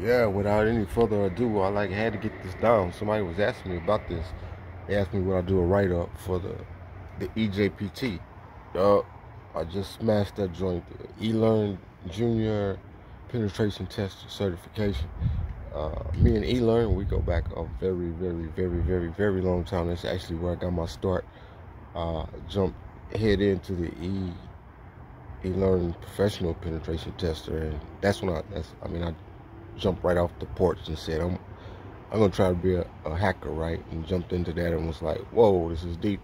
yeah, without any further ado, I like had to get this down. Somebody was asking me about this. They asked me would I do a write up for the the EJPT. Uh, I just smashed that joint. eLearn Junior Penetration Test Certification. Uh, me and eLearn, we go back a very, very, very, very, very long time. That's actually where I got my start. Uh, jump head into the E eLearn Professional Penetration Tester, and that's when I. That's I mean I jumped right off the porch and said, I'm, I'm gonna try to be a, a, hacker, right? And jumped into that and was like, whoa, this is deep.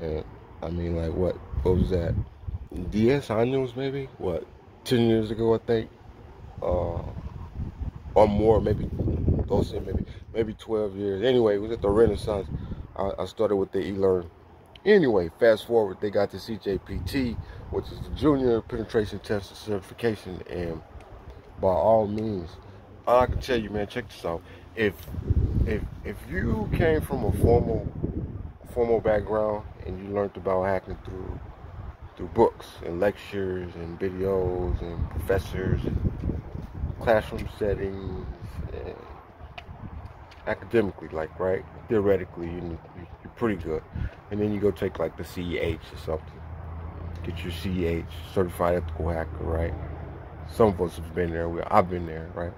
And I mean, like, what, what was that? DS años, maybe? What, 10 years ago, I think? Uh, or more, maybe, those maybe, maybe 12 years. Anyway, it was at the Renaissance. I, I started with the eLearn. Anyway, fast forward, they got the eJPT, which is the Junior Penetration Tester Certification, and by all means, I can tell you, man, check this out. If if if you came from a formal formal background and you learned about hacking through through books and lectures and videos and professors and classroom settings and academically, like right, theoretically, you, you're pretty good. And then you go take like the CEH or something, get your CEH, certified ethical hacker, right? Some of us have been there. I've been there, right?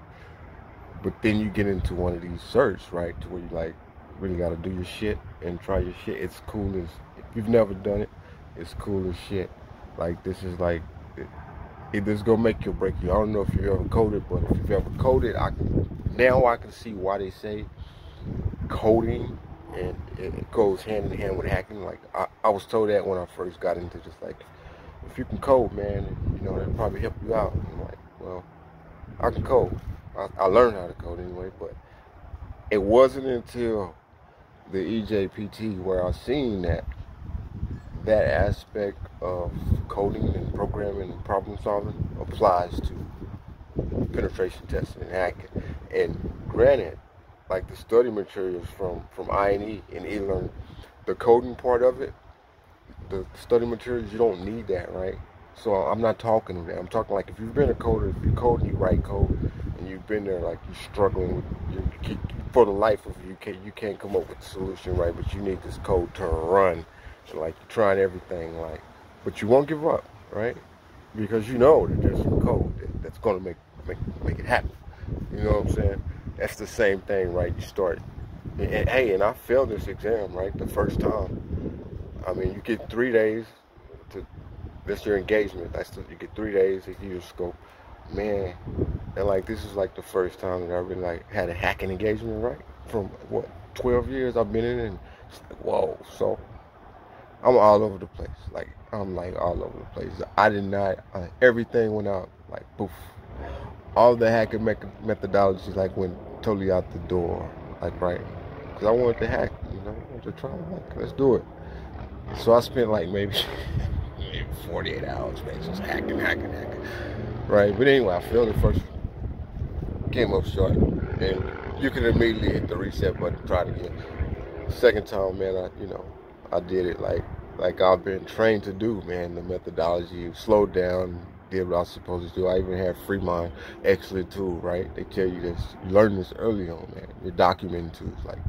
But then you get into one of these certs, right, to where you like really got to do your shit and try your shit. It's cool as if you've never done it. It's cool as shit. Like this is like it, it is gonna make you break you. I don't know if you've ever coded, but if you've ever coded, I can now I can see why they say coding and it goes hand in hand with hacking. Like I, I was told that when I first got into just like if you can code, man, you know, that'll probably help you out. I'm like, well, I can code. I, I learned how to code anyway, but it wasn't until the EJPT where I seen that that aspect of coding and programming and problem solving applies to penetration testing and hacking. And granted, like the study materials from from INE and E and eLearn, the coding part of it, the study materials, you don't need that, right? So I'm not talking that. I'm talking like if you've been a coder, if you code and you write code, and you've been there, like you're struggling with, you, for the life of you, you can't, you can't come up with a solution, right? But you need this code to run, and like you're trying everything, like, but you won't give up, right? Because you know that there's some code that, that's gonna make make make it happen. You know what I'm saying? That's the same thing, right? You start, and, and hey, and I failed this exam, right, the first time. I mean, you get three days to that's your engagement. That's the, you get three days to use scope. Man, and like this is like the first time that I really like had a hacking engagement, right? From what 12 years I've been in, and like whoa. So I'm all over the place. Like I'm like all over the place. I did not. Uh, everything went out like poof. All the hacking me- methodologies like went totally out the door. Like right, because I wanted to hack. You know, I wanted to try. Like, let's do it. So I spent like maybe 48 hours, man, just hacking, hacking, hacking. Right, but anyway, I failed the first came up short, and you can immediately hit the reset button, try it again. Second time, man, I you know, I did it like like I've been trained to do, man. The methodology, slowed down, did what I was supposed to do. I even had Freemind, excellent tool, right? They tell you this, you learn this early on, man. You're documenting tools, like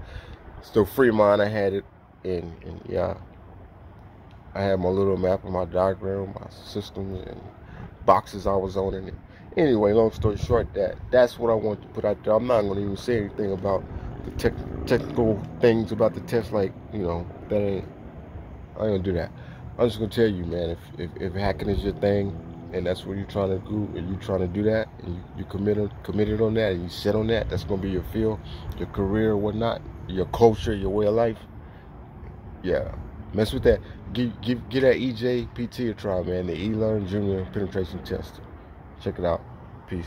still Freemind. I had it, and and yeah, I had my little map of my diagram, my systems and boxes I was on in it. Anyway, long story short, that that's what I want to put out there. I'm not going to even say anything about the tech, technical things about the test, like you know, that ain't. I ain't gonna do that. I'm just gonna tell you, man. If if, if hacking is your thing, and that's what you're trying to do, and you're trying to do that, and you, you committed committed on that, and you set on that, that's gonna be your field, your career, whatnot, your culture, your way of life. Yeah, Mess with that. Give, give, get that EJPT a try, man. The eLearn Junior Penetration Test. Check it out. Peace.